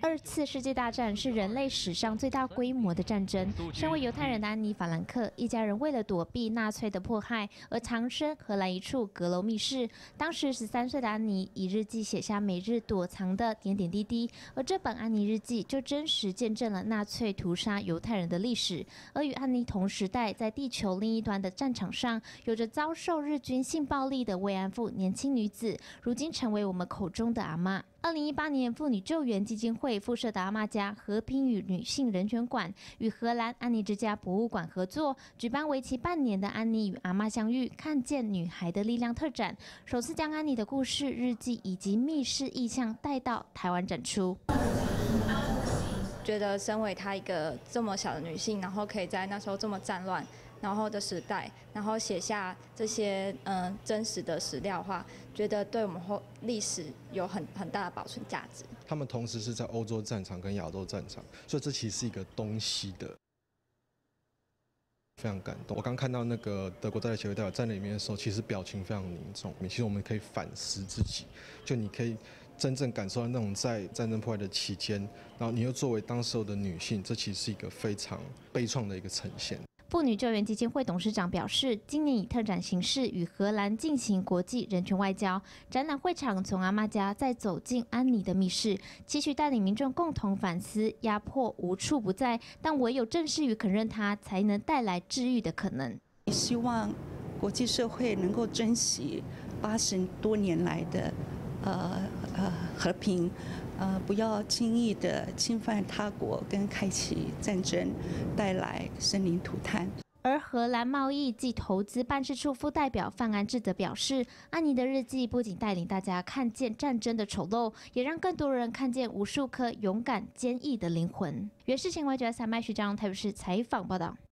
二次世界大战是人类史上最大规模的战争。身为犹太人的安妮·法兰克一家人为了躲避纳粹的迫害而藏身荷兰一处阁楼密室。当时十三岁的安妮以日记写下每日躲藏的点点滴滴，而这本安妮日记就真实见证了纳粹屠杀犹太人的历史。而与安妮同时代，在地球另一端的战场上，有着遭受日军性暴力的慰安妇年轻女子，如今成为我们口中的阿妈。二零一八年，妇女救援基金会附设的阿妈家和平与女性人权馆与荷兰安妮之家博物馆合作，举办为期半年的“安妮与阿妈相遇，看见女孩的力量”特展，首次将安妮的故事、日记以及密室意象带到台湾展出。觉得身为她一个这么小的女性，然后可以在那时候这么战乱然后的时代，然后写下这些嗯真实的史料的话，觉得对我们后历史有很很大的保存价值。他们同时是在欧洲战场跟亚洲战场，所以这其实是一个东西的，非常感动。我刚看到那个德国在协会代表在里面的时候，其实表情非常凝重。其实我们可以反思自己，就你可以。真正感受到那种在战争破坏的期间，然后你又作为当时候的女性，这其实是一个非常悲怆的一个呈现。妇女救援基金会董事长表示，今年以特展形式与荷兰进行国际人权外交。展览会场从阿妈家再走进安妮的密室，期许带领民众共同反思压迫无处不在，但唯有正视与肯认它，才能带来治愈的可能。希望国际社会能够珍惜八十多年来的。呃呃，和平，呃，不要轻易的侵犯他国跟开启战争，带来生灵涂炭。而荷兰贸易及投资办事处副代表范安志则表示，安妮的日记不仅带领大家看见战争的丑陋，也让更多人看见无数颗勇敢坚毅的灵魂。原事情为九三麦徐章台北市采访报道。